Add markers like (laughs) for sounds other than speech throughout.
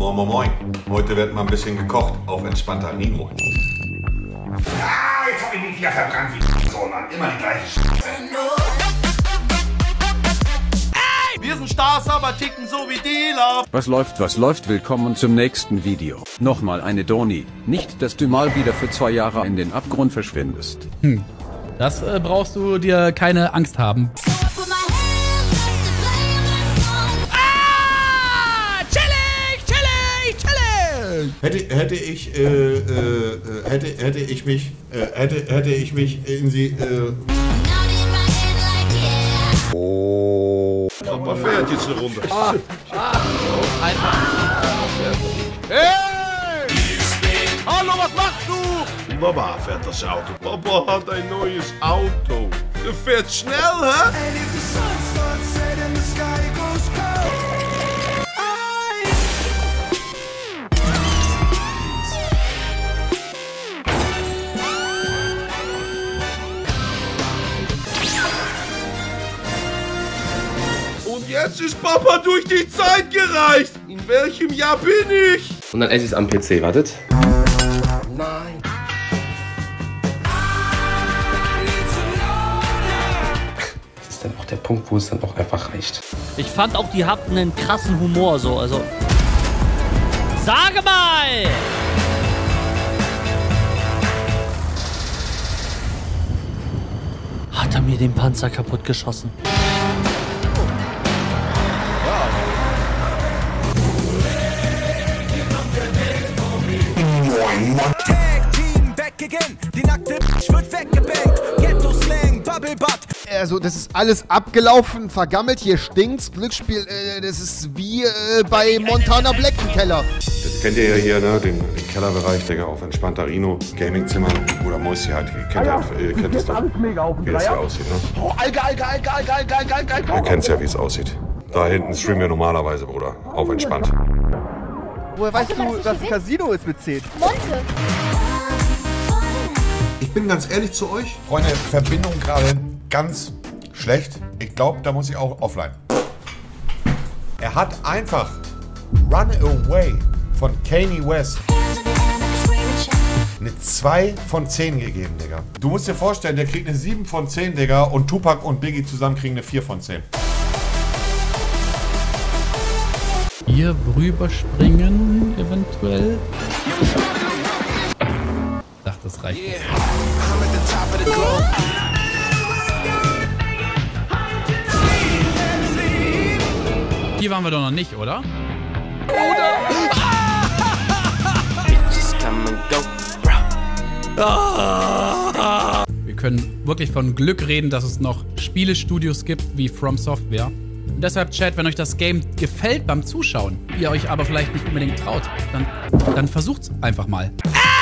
Moin, moin, moin. Heute wird mal ein bisschen gekocht auf entspannter Rino. Ah, jetzt hab ich mich wieder verbrannt wie so, Mann. Immer die gleiche Scheiße. Wir sind Stars, aber ticken so wie Dealer. Was läuft, was läuft? Willkommen zum nächsten Video. Nochmal eine Doni. Nicht, dass du mal wieder für zwei Jahre in den Abgrund verschwindest. Das äh, brauchst du dir keine Angst haben. Hätte, hätte ich, äh, äh, hätte, hätte ich mich, äh, hätte, hätte ich mich in sie, äh, Papa fährt jetzt eine Runde. Hey! Hallo, was machst du? Papa fährt das Auto. Papa hat ein neues Auto. Der fährt schnell, hä? Jetzt ist Papa durch die Zeit gereist. In welchem Jahr bin ich? Und dann esse ich es am PC, wartet. Nein. Das ist dann auch der Punkt, wo es dann auch einfach reicht. Ich fand auch, die hatten einen krassen Humor so, also. Sage mal! Hat er mir den Panzer kaputt geschossen? Again. Die nackte Bitch wird weggebankt. Ghetto Slang, Bubble Butt. Also, das ist alles abgelaufen, vergammelt, hier stinkt's. Glücksspiel, äh, das ist wie äh, bei Montana Black im Keller. das kennt ihr ja hier, ne, den, den Kellerbereich, Digga, auf entspannter Rino, Gamingzimmer oder Mäusi halt, ihr kennt, halt, ihr kennt das doch, wie das hier aussieht, ne? Oh, Alge, Alge, Alge, Alge, Alge, Alge, Alge, Alge. Ihr kennt's ja, wie es aussieht. Da hinten streamen wir normalerweise, Bruder, auf entspannt. Woher weißt du, dass ein Casino ist mit 10? Ich bin ganz ehrlich zu euch, Freunde, Verbindung gerade ganz schlecht. Ich glaube, da muss ich auch offline. Er hat einfach Run Away von Kanye West eine 2 von 10 gegeben, Digga. Du musst dir vorstellen, der kriegt eine 7 von 10, Digga, und Tupac und Biggie zusammen kriegen eine 4 von 10. Hier rüberspringen, eventuell. Das reicht. Hier waren wir doch noch nicht, oder? Wir können wirklich von Glück reden, dass es noch Spielestudios gibt wie From Software. Und deshalb, Chat, wenn euch das Game gefällt beim Zuschauen, ihr euch aber vielleicht nicht unbedingt traut, dann, dann versucht's einfach mal.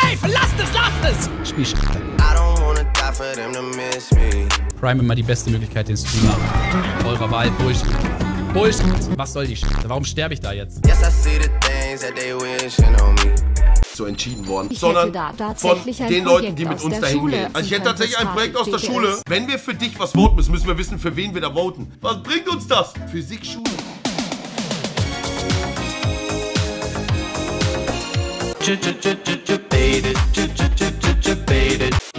Ey, verlasst es, lasst Spiel Scheiße. Prime immer die beste Möglichkeit, den Streamer eurer Wahl Bullshit. Bullshit. Was soll die Scheiße? Warum sterbe ich da jetzt? so entschieden worden, Ich sondern von tatsächlich ein den Leuten, Projekt die mit aus uns der dahin Schule gehen. Also ich hätte tatsächlich ein Projekt aus der. Schule. Wenn wir für dich was voten müssen, müssen wir wissen, für wen wir da voten. Was bringt uns das? Physikschule.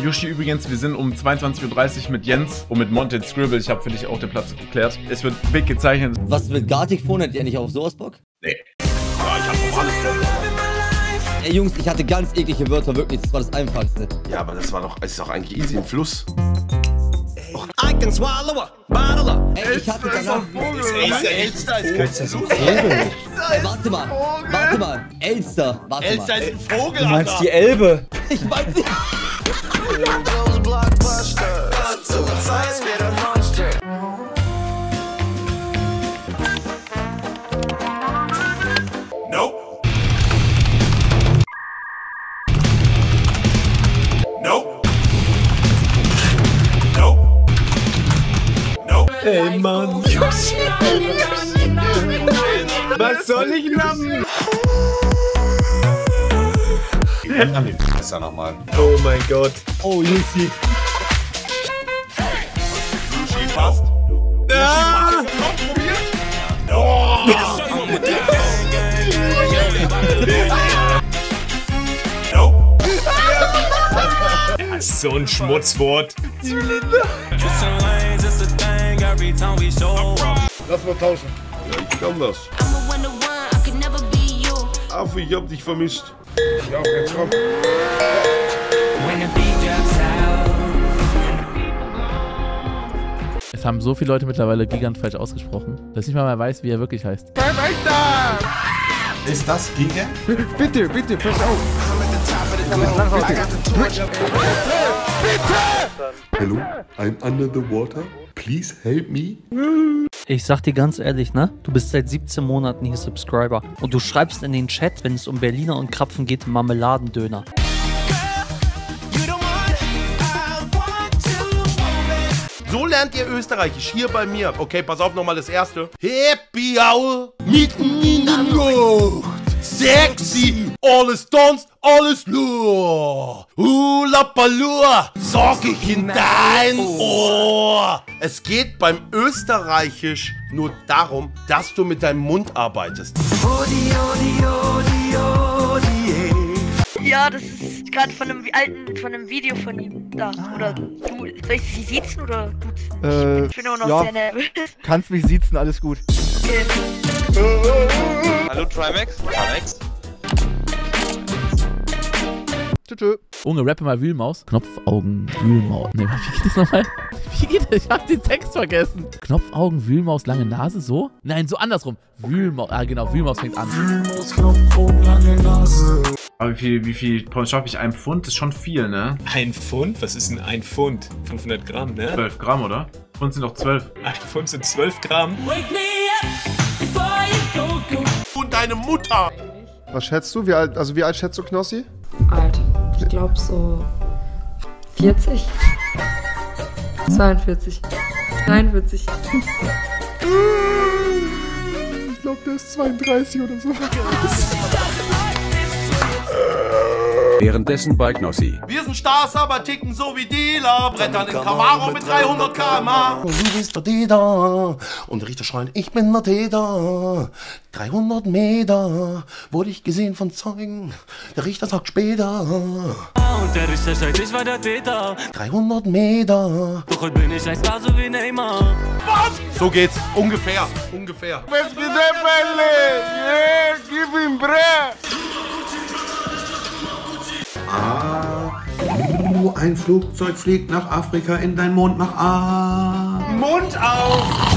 Yoshi übrigens, wir sind um 22.30 Uhr mit Jens und mit Monte Scribble. Ich habe für dich auch den Platz geklärt. Es wird big gezeichnet. Was mit Gartic Phone? Hat ihr nicht auf sowas Bock? Nee. Ja, ich hab doch alles drauf. Ey Jungs, ich hatte ganz eklige Wörter, wirklich. Das war das Einfachste. Ja, aber das war doch, es ist doch eigentlich easy im Fluss. I can swallow a bottle of. Ey, ich hatte danach... Elster ist ein Vogel. Ey, warte mal, warte mal. Elster, warte Elster mal. ist ein Vogel, Alter. Elbe? (laughs) Ich mein die... Nope. Nope. Nope. Nope. Ey, Mann. Was soll ich (laughs) machen? An den Messer nochmal. Oh mein Gott. Oh, Lucy. Sushi fast. Ah! (laughs) So ein Schmutzwort. Lass mal tauschen. Ja, ich kann das. Affe, ich hab dich vermisst. Ja, jetzt komm. Es haben so viele Leute mittlerweile Gigant falsch ausgesprochen, dass ich mal mehr weiß, wie er wirklich heißt. Ist das Giga? Bitte, bitte, pass auf. Hello, I'm under the water. Please help me. Ich sag dir ganz ehrlich, ne? Du bist seit 17 Monaten hier Subscriber. Und du schreibst in den Chat, wenn es um Berliner und Krapfen geht, Marmeladendöner. So lernt ihr Österreichisch hier bei mir. Okay, pass auf nochmal das erste. Happy Hour, mitten in der Nacht. Sexy, alles tanzt, alles nur. Hula Palua, sag ich in dein Ohr. Es geht beim Österreichisch nur darum, dass du mit deinem Mund arbeitest. Ja, das ist gerade von einem alten, von einem Video von ihm da. Oder du. Soll ich sie siezen oder duzen? Äh, ich bin immer noch ja. sehr nervös. Kannst mich siezen, alles gut. Okay. Hallo Trimax? Trimax? Tschö. Unge, rappe mal Wühlmaus. Knopfaugen, Wühlmaus. Ne, (laughs) wie geht das nochmal? Wie geht das? Ich hab den Text vergessen. Knopfaugen, Wühlmaus, lange Nase, so? Nein, so andersrum. Wühlmaus. Ah, genau, Wühlmaus fängt an. Wühlmaus, Knopfaugen, lange Nase. Aber wie viel, wie viel schaffe ich? Ein Pfund ist schon viel, ne? Ein Pfund? Was ist denn ein Pfund? 500 Gramm, ne? 12 Gramm, oder? Pfund sind doch 12. Ein Pfund sind 12 Gramm. Und deine Mutter. Was schätzt du? Wie alt, also wie alt schätzt du Knossi? Alt. Ich glaube so 40. 42. 43. Ich glaube, der ist 32 oder so. Währenddessen bei Knossi. Wir sind Stars, aber ticken so wie Dealer. Brettern in Camaro mit 300 km/h. Du bist der Täter. Und der Richter schreit, ich bin der Täter. 300 Meter wurde ich gesehen von Zeugen. Der Richter sagt später. Und der Richter schreit, ich war der Täter. 300 Meter. Doch heute bin ich ein Star, so wie Neymar. Was? So geht's. Ungefähr. Ungefähr. Was geht der Bälle? Yeah, gib ihm Brett. ein Flugzeug fliegt nach Afrika in dein Mond, nach A. Mund auf!